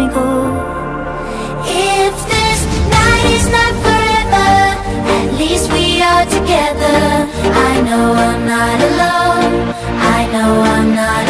me go. If this night is not forever At least we are together. I know I'm not alone. I know I'm not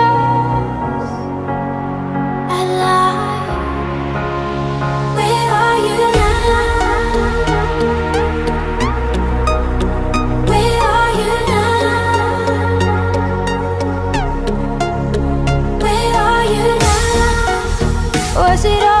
it all.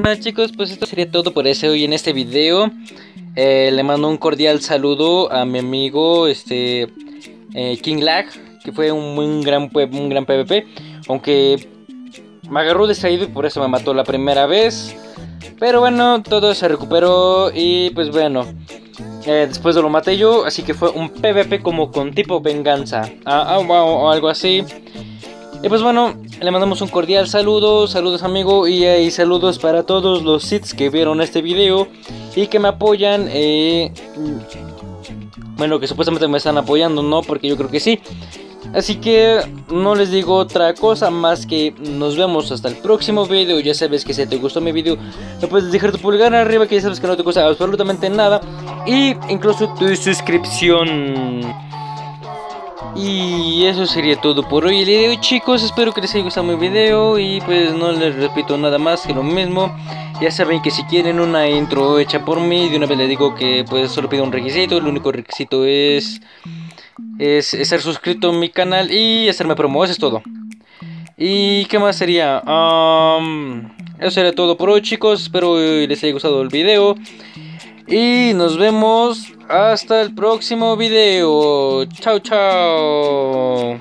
Bueno chicos, pues esto sería todo por ese hoy en este video. Eh, le mando un cordial saludo a mi amigo este eh, King Lag, que fue un, un gran, un gran PvP. Aunque me agarró distraído y por eso me mató la primera vez. Pero bueno, todo se recuperó y pues bueno. eh, después lo maté yo, así que fue un PvP como con tipo venganza. Ah, ah, o algo así. Y pues bueno, le mandamos un cordial saludo, saludos amigo y, eh, saludos para todos los sits que vieron este video y que me apoyan. eh, bueno, que supuestamente me están apoyando, ¿no? Porque yo creo que sí. Así que no les digo otra cosa más que nos vemos hasta el próximo video. Ya sabes que si te gustó mi video, me puedes dejar tu pulgar arriba que ya sabes que no te cuesta absolutamente nada. Y incluso tu suscripción. Y eso sería todo por hoy el video chicos, espero que les haya gustado mi video y pues no les repito nada más que lo mismo. Ya saben que si quieren una intro hecha por mí, de una vez les digo que pues solo pido un requisito, el único requisito es, es estar suscrito a mi canal y hacerme promo, eso es todo. ¿Y qué más sería? Eso sería todo por hoy chicos, espero les haya gustado el video. Y nos vemos hasta el próximo video. Chao, chao.